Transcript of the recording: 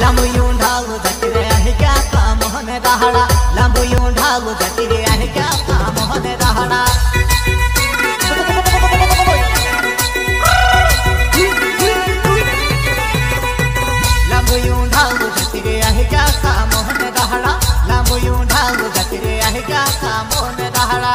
लांबू येऊन ढालू जातीरे आहे का ढालू जातीरे आहे का मोहन दहाड़ा लांबू ढालू जातीरे मोहन राहाडा